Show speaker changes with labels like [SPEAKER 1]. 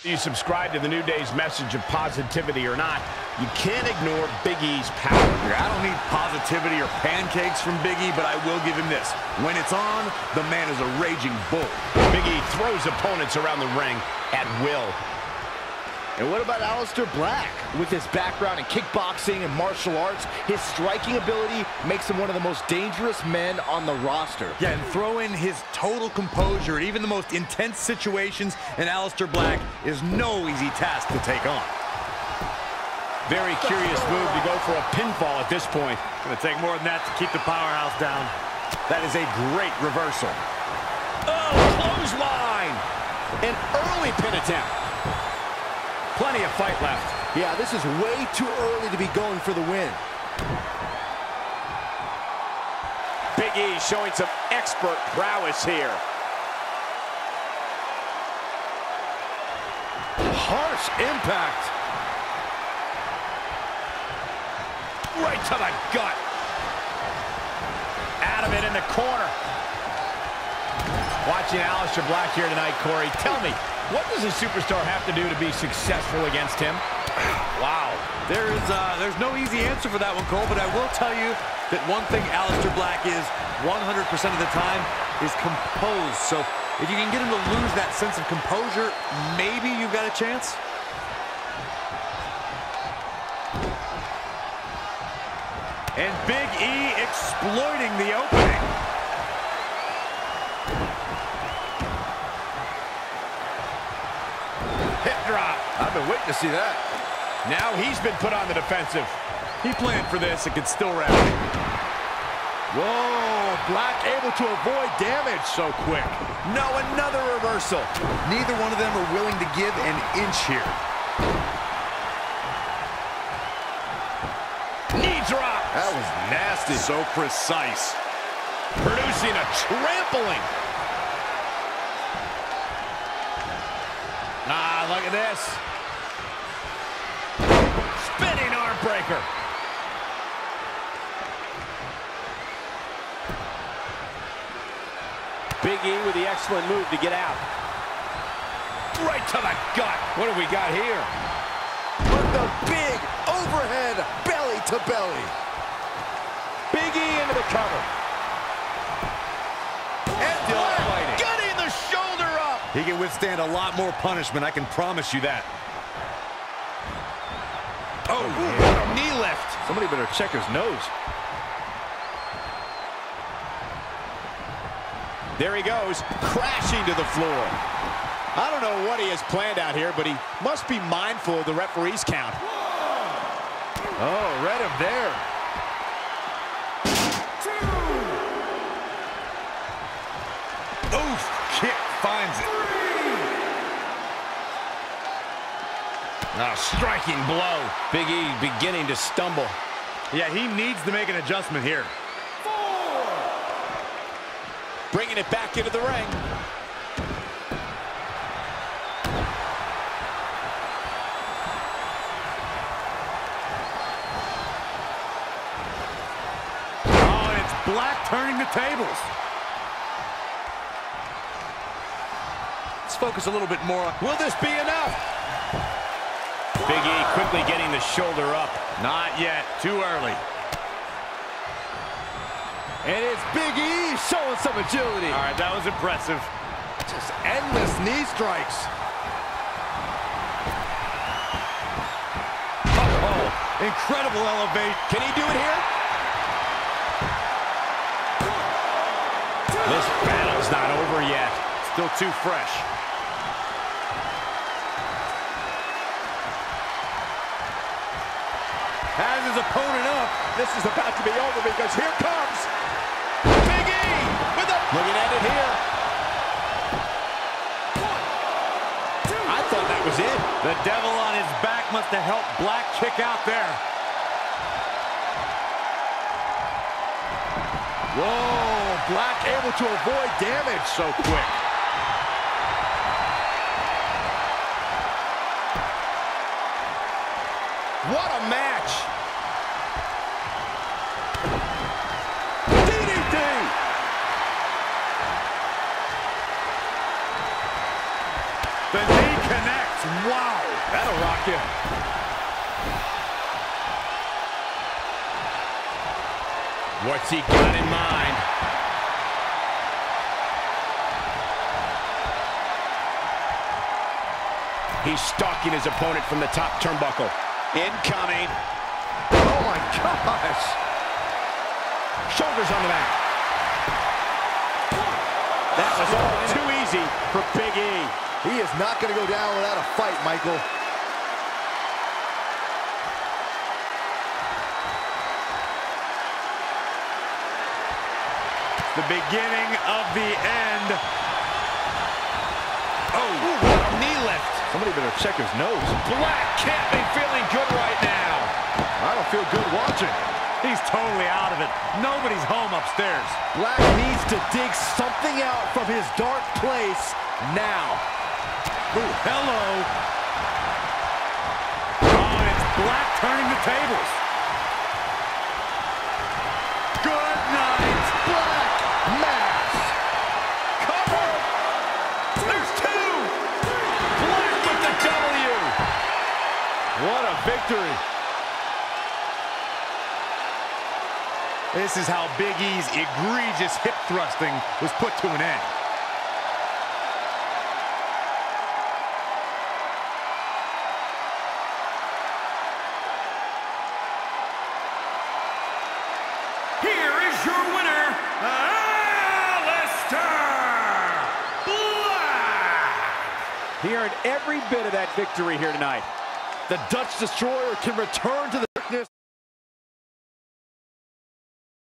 [SPEAKER 1] You subscribe to the New Day's message of positivity or not, you can't ignore Big E's power.
[SPEAKER 2] I don't need positivity or pancakes from Big E, but I will give him this. When it's on, the man is a raging bull.
[SPEAKER 1] Big E throws opponents around the ring at will.
[SPEAKER 3] And what about Aleister Black? With his background in kickboxing and martial arts, his striking ability makes him one of the most dangerous men on the roster.
[SPEAKER 2] Yeah, and throw in his total composure and even the most intense situations, and Aleister Black is no easy task to take on.
[SPEAKER 1] Very curious move to go for a pinfall at this point.
[SPEAKER 2] Going to take more than that to keep the powerhouse down. That is a great reversal.
[SPEAKER 1] Oh, clothesline! An early pin attempt. Plenty of fight left.
[SPEAKER 3] Yeah, this is way too early to be going for the win.
[SPEAKER 1] Big E showing some expert prowess here.
[SPEAKER 3] Harsh impact.
[SPEAKER 1] Right to the gut. Out of it in the corner. Watching Aleister Black here tonight, Corey. Tell me, what does a superstar have to do to be successful against him?
[SPEAKER 2] Wow. There's, uh, there's no easy answer for that one, Cole, but I will tell you that one thing Aleister Black is 100% of the time is composed. So if you can get him to lose that sense of composure, maybe you've got a chance. And Big E exploiting the opening.
[SPEAKER 1] Drop.
[SPEAKER 3] I've been waiting to see that.
[SPEAKER 1] Now he's been put on the defensive.
[SPEAKER 2] He planned for this and could still wrap it.
[SPEAKER 3] Whoa, Black able to avoid damage so quick.
[SPEAKER 1] No, another reversal.
[SPEAKER 2] Neither one of them are willing to give an inch here.
[SPEAKER 1] Knee drop.
[SPEAKER 3] That was nasty.
[SPEAKER 2] So precise.
[SPEAKER 1] Producing a trampling. Look at this. Spinning arm breaker. Big E with the excellent move to get out. Right to the gut. What have we got here?
[SPEAKER 3] But the big overhead belly to belly.
[SPEAKER 1] Big E into the cover.
[SPEAKER 3] And
[SPEAKER 1] Still
[SPEAKER 3] Black
[SPEAKER 1] fighting.
[SPEAKER 3] getting the shoulder up.
[SPEAKER 2] He can withstand a lot more punishment, I can promise you that.
[SPEAKER 1] Oh, oh a knee lift.
[SPEAKER 3] Somebody better check his nose.
[SPEAKER 1] There he goes, crashing to the floor. I don't know what he has planned out here, but he must be mindful of the referee's count.
[SPEAKER 3] Oh, read him there.
[SPEAKER 2] Oof, kick finds it.
[SPEAKER 1] A striking blow. Big E beginning to stumble.
[SPEAKER 2] Yeah, he needs to make an adjustment here.
[SPEAKER 1] Bringing it back into the ring.
[SPEAKER 2] Oh, and it's Black turning the tables. Let's focus a little bit more.
[SPEAKER 1] Will this be enough? Big E quickly getting the shoulder up.
[SPEAKER 2] Not yet, too early.
[SPEAKER 3] And it's Big E showing some agility.
[SPEAKER 2] All right, that was impressive.
[SPEAKER 3] Just endless knee strikes.
[SPEAKER 2] Oh, incredible elevate.
[SPEAKER 1] Can he do it here? This battle's not over yet.
[SPEAKER 2] Still too fresh. Has his opponent up.
[SPEAKER 1] This is about to be over because here comes Big E with a... Looking at it here. I thought that was it.
[SPEAKER 2] The devil on his back must have helped Black kick out there.
[SPEAKER 3] Whoa, Black able to avoid damage so quick.
[SPEAKER 1] What a match.
[SPEAKER 2] Wow.
[SPEAKER 1] That'll rock you. What's he got in mind? He's stalking his opponent from the top turnbuckle. Incoming.
[SPEAKER 3] Oh my gosh.
[SPEAKER 1] Shoulders on the mat. That was all too easy for Big E.
[SPEAKER 3] He is not going to go down without a fight, Michael.
[SPEAKER 2] The beginning of the end.
[SPEAKER 1] Oh, what a knee lift.
[SPEAKER 3] Somebody better check his nose.
[SPEAKER 1] Black can't be feeling good right now.
[SPEAKER 3] I don't feel good watching.
[SPEAKER 2] He's totally out of it. Nobody's home upstairs.
[SPEAKER 3] Black needs to dig something out from his dark place now.
[SPEAKER 2] Ooh, hello. Oh, it's Black turning the tables. Good night.
[SPEAKER 3] Black Mass.
[SPEAKER 1] Cover. There's two. Black with the W.
[SPEAKER 3] What a victory.
[SPEAKER 2] This is how Big E's egregious hip thrusting was put to an end.
[SPEAKER 1] He earned every bit of that victory here tonight.
[SPEAKER 3] The Dutch Destroyer can return to the